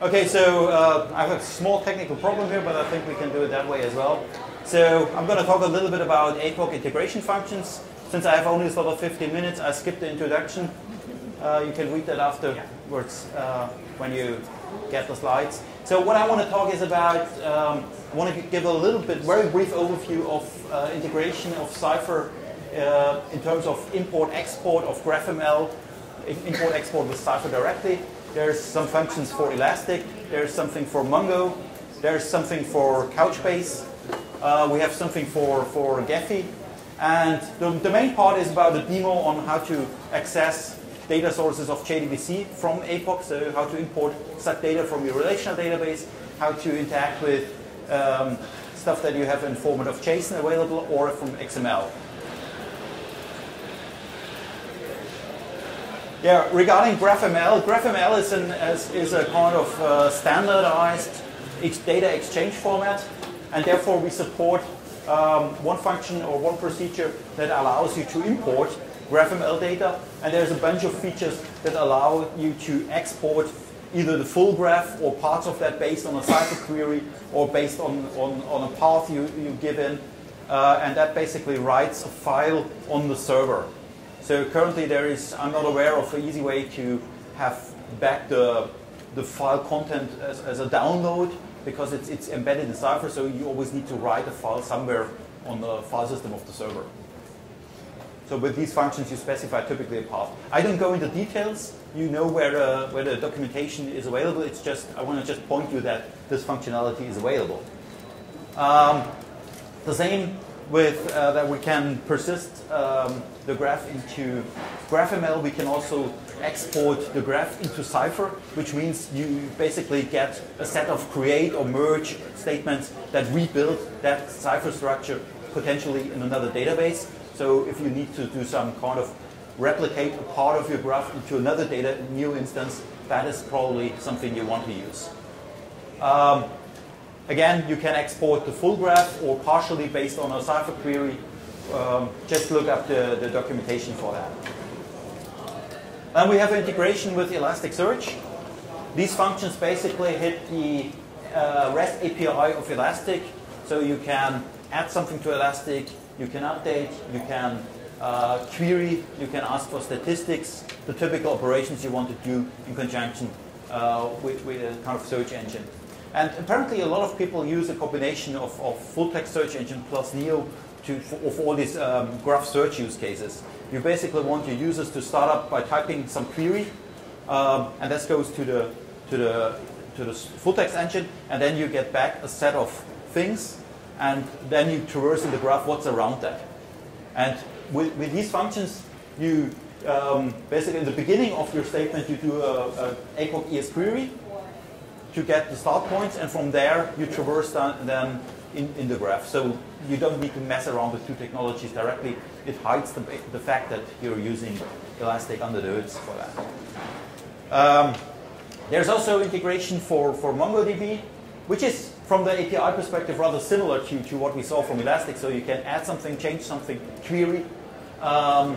Okay, so uh, I have a small technical problem here, but I think we can do it that way as well. So I'm going to talk a little bit about APOC integration functions. Since I have only sort of 15 minutes, I skipped the introduction. Uh, you can read that afterwards uh, when you get the slides. So what I want to talk is about, um, I want to give a little bit, very brief overview of uh, integration of Cypher uh, in terms of import-export of GraphML, import-export with Cypher directly. There's some functions for Elastic. There's something for Mongo. There's something for Couchbase. Uh, we have something for, for Gephi. And the, the main part is about a demo on how to access data sources of JDBC from APOC, so how to import such data from your relational database, how to interact with um, stuff that you have in format of JSON available or from XML. Yeah, regarding GraphML, GraphML is, an, is, a kind of uh, standardized data exchange format, and therefore we support um, one function or one procedure that allows you to import GraphML data, and there's a bunch of features that allow you to export either the full graph or parts of that based on a Cypher query or based on, on, on a path you, you give in, uh, and that basically writes a file on the server. So currently there is, I'm not aware of an easy way to have back the, the file content as, as a download because it's, it's embedded in Cypher, so you always need to write a file somewhere on the file system of the server. So with these functions, you specify typically a path. I don't go into details. You know where the, where the documentation is available. It's just, I want to just point you that this functionality is available. Um, the same with uh, that we can persist um, the graph into GraphML. We can also export the graph into Cypher, which means you basically get a set of create or merge statements that rebuild that Cypher structure potentially in another database. So if you need to do some kind of replicate a part of your graph into another data new instance, that is probably something you want to use. Um, Again, you can export the full graph or partially based on a Cypher query. Um, just look up the, the documentation for that. And we have integration with Elasticsearch. These functions basically hit the uh, REST API of Elastic. So you can add something to Elastic, you can update, you can uh, query, you can ask for statistics, the typical operations you want to do in conjunction uh, with, with a kind of search engine. And apparently a lot of people use a combination of, of full text search engine plus Neo to, for, for all these um, graph search use cases. You basically want your users to start up by typing some query, um, and this goes to the, to, the, to the full text engine, and then you get back a set of things, and then you traverse in the graph what's around that. And with, with these functions, you um, basically in the beginning of your statement, you do a, a APOC ES query, to get the start points, and from there you traverse them in, in the graph. So you don't need to mess around with two technologies directly. It hides the, the fact that you're using Elastic under the hoods for that. Um, there's also integration for, for MongoDB, which is, from the API perspective, rather similar to, to what we saw from Elastic. So you can add something, change something, query. Um,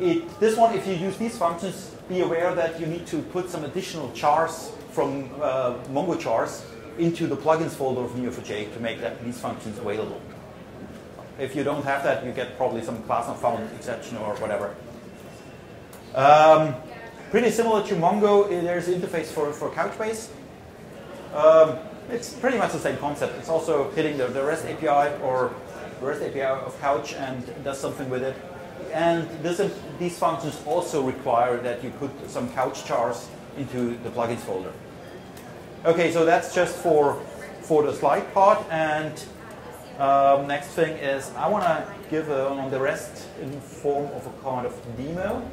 it, this one, if you use these functions, be aware that you need to put some additional jars from uh, Mongo jars into the plugins folder of Neo4j to make that, these functions available. If you don't have that, you get probably some class not found exception or whatever. Um, pretty similar to Mongo, eh, there's an interface for, for Couchbase. Um, it's pretty much the same concept. It's also hitting the, the REST API or REST API of Couch and does something with it. And this, these functions also require that you put some Couch jars into the plugins folder. Okay, so that's just for, for the slide part. And um, next thing is I want to give a, on the rest in form of a kind of demo.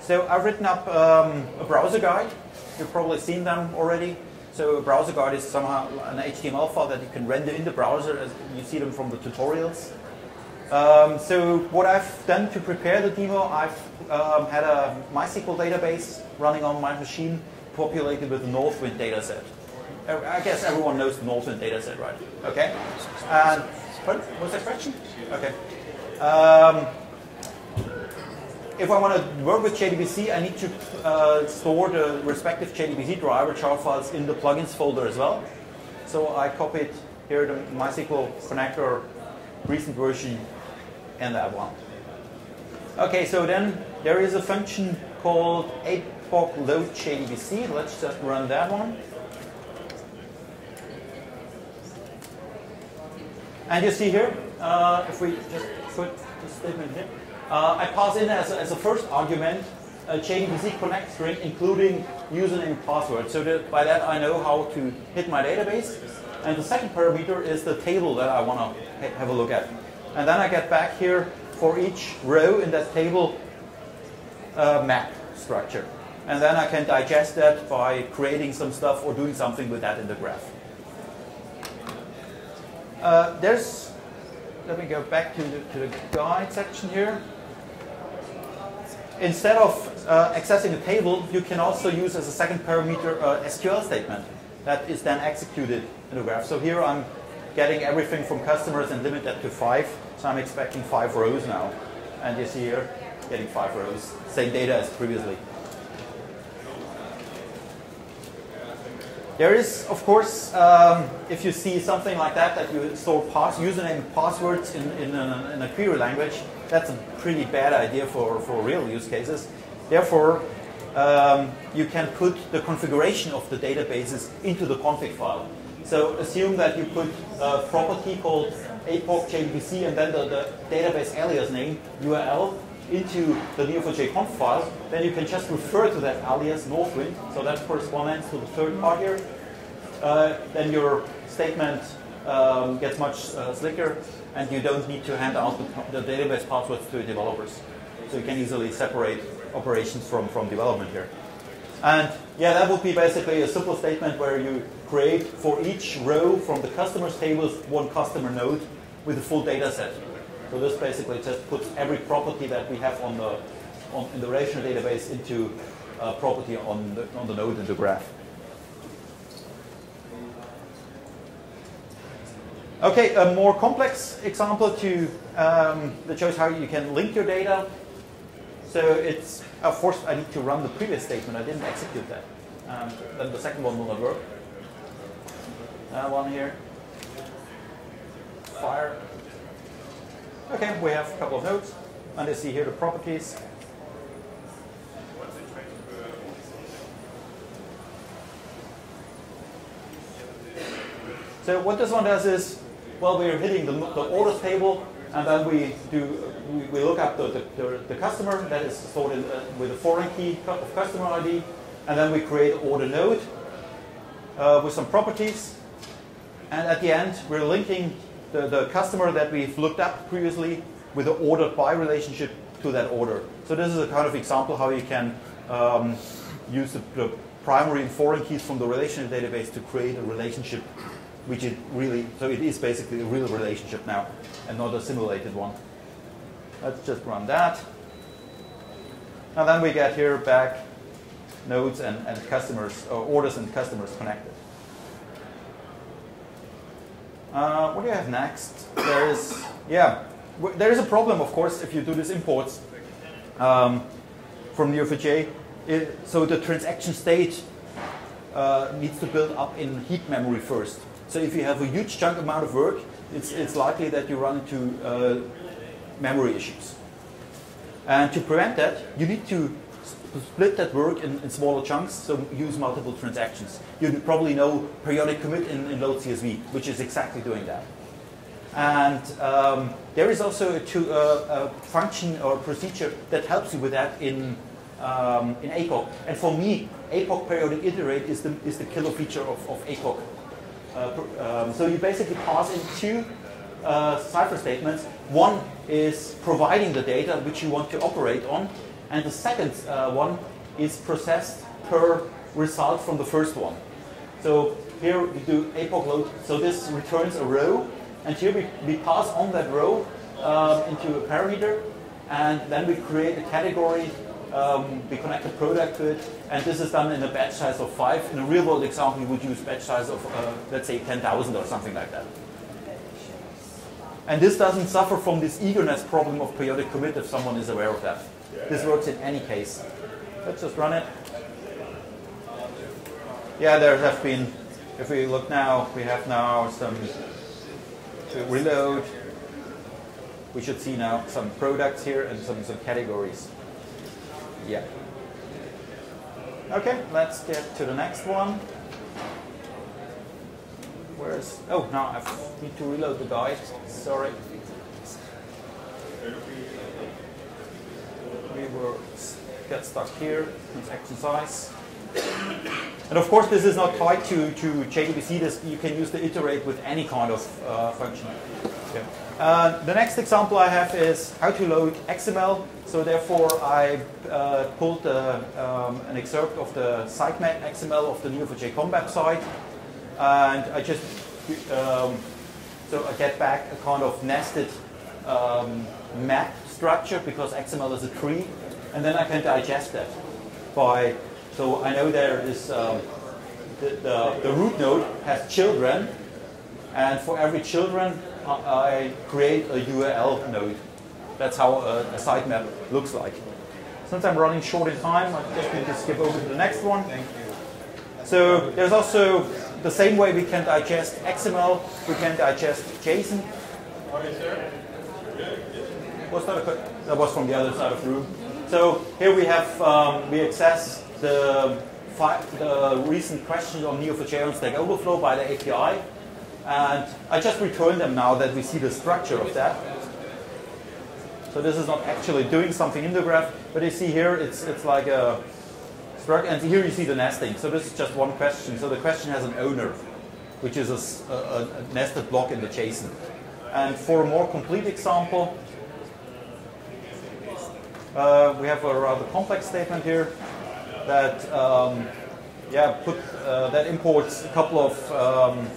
So I've written up um, a browser guide. You've probably seen them already. So a browser guide is somehow an HTML file that you can render in the browser as you see them from the tutorials. Um, so what I've done to prepare the demo, I've um, had a MySQL database running on my machine populated with the Northwind dataset. I guess everyone knows the Northwind dataset, right? Okay. And what was that question? Okay. Um, if I want to work with JDBC, I need to uh, store the respective JDBC driver jar files in the plugins folder as well. So I copied here the MySQL connector recent version and that one. Okay, so then there is a function called APOC load JDBC. Let's just run that one. And you see here, uh, if we just put the statement here, uh, I pass in as a, as a first argument a JDBC connect string, including username and password. So that by that I know how to hit my database. And the second parameter is the table that I want to ha have a look at. And then I get back here for each row in that table uh, map structure. And then I can digest that by creating some stuff or doing something with that in the graph. Uh, there's, let me go back to the, to the guide section here. Instead of uh, accessing a table, you can also use as a second parameter uh, SQL statement that is then executed in the graph. So here I'm getting everything from customers and limit that to five. So I'm expecting five rows now. And you see here, getting five rows. Same data as previously. There is, of course, um, if you see something like that, that you store pass, username and passwords in, in, a, in a query language, that's a pretty bad idea for, for real use cases. Therefore, um, you can put the configuration of the databases into the config file. So assume that you put a property called APOC JDBC and then the, the database alias name, URL, into the neo4j conf file, then you can just refer to that alias Northwind. So that corresponds to the third part here. Uh, then your statement um, gets much uh, slicker, and you don't need to hand out the, the, database passwords to developers. So you can easily separate operations from, from development here. And yeah, that would be basically a simple statement where you create for each row from the customers tables one customer node with a full data set. So this basically just puts every property that we have on the on, in the relational database into a property on the, on the node in the graph. Okay, a more complex example to um, that shows how you can link your data. So it's, of course, I need to run the previous statement. I didn't execute that. Um, then the second one will not work. That one here. Fire. Okay, we have a couple of nodes, and you see here the properties. So what this one does is, well, we're hitting the, the orders table, and then we do we, we look up the, the, the, customer that is stored uh, with a foreign key of customer ID, and then we create order node uh, with some properties, and at the end we're linking the, the customer that we've looked up previously with the ordered by relationship to that order. So this is a kind of example how you can um, use the, the, primary and foreign keys from the relational database to create a relationship which is really, so it is basically a real relationship now and not a simulated one. Let's just run that. And then we get here back nodes and, and customers, or orders and customers connected. Uh, what do you have next? There is, yeah, there is a problem, of course, if you do these imports um, from Neo4j. so the transaction state uh, needs to build up in heap memory first. So if you have a huge chunk amount of work, it's, it's likely that you run into uh, memory issues. And to prevent that, you need to split that work in, in, smaller chunks, so use multiple transactions. You probably know periodic commit in, in load CSV, which is exactly doing that. And um, there is also a, to, uh, a, function or procedure that helps you with that in, um, in APOC. And for me, APOC periodic iterate is the, is the killer feature of, of APOC. Uh, um, so you basically pass in two uh, Cypher statements. One is providing the data which you want to operate on, and the second uh, one is processed per result from the first one. So here we do APOC load. So this returns a row, and here we, we pass on that row um, into a parameter, and then we create a category. Um, we connect a product to it, and this is done in a batch size of five. In a real-world example, you would use batch size of, uh, let's say, 10,000 or something like that. And this doesn't suffer from this eagerness problem of periodic commit if someone is aware of that. this works in any case. Let's just run it. Yeah, there have been, if we look now, we have now some, reload, we should see now some products here and some, some categories. Yeah. Okay, let's get to the next one. Where's, oh, now I need to reload the guide, sorry. We will get stuck here, transaction size. And of course, this is not tied to, to JDBC. This, you can use the iterate with any kind of uh, function. Yeah. Uh, the next example I have is how to load XML. So therefore, I uh, pulled um, an excerpt of the sitemap XML of the Neo4j.com website, and I just um, so I get back a kind of nested um, map structure because XML is a tree, and then I can digest that by so I know there is um, the, the, the, root node has children, and for every children, I create a URL node. That's how a, a sitemap looks like. Since I'm running short in time, I just need to skip over to the next one. Thank you. So there's also the same way we can digest XML, we can digest JSON. Was that a That was from the other side of the room. So here we have, um, we access the, the recent questions on Neo4j on Stack Overflow by the API. And I just return them now that we see the structure of that. So this is not actually doing something in the graph, but you see here it's, it's like a structure. And here you see the nesting. So this is just one question. So the question has an owner, which is a, a, a nested block in the JSON. And for a more complete example, uh, we have a rather complex statement here that um, yeah put uh, that imports a couple of um,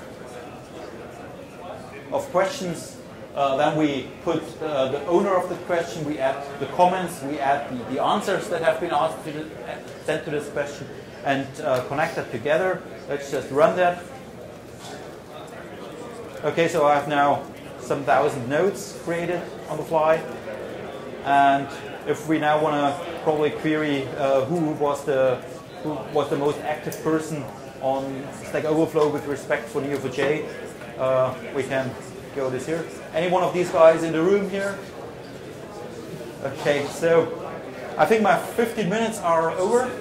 of questions. Uh, then we put uh, the owner of the question, we add the comments, we add the, the answers that have been asked to the, sent to this question, and uh, connect that together. Let's just run that. Okay, so I have now some thousand nodes created on the fly. And if we now want to probably query uh, who was the who was the most active person on Stack Overflow with respect for Neo4j, uh, we can go this here. Any one of these guys in the room here? Okay, so I think my 15 minutes are over.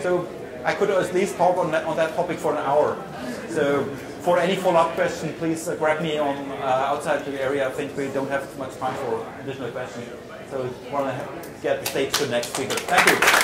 So I could at least talk on that, on that topic for an hour. So for any follow-up question, please uh, grab me on uh, outside the area. I think we don't have much time for additional questions. So we want to get the stage to next speaker. Thank you.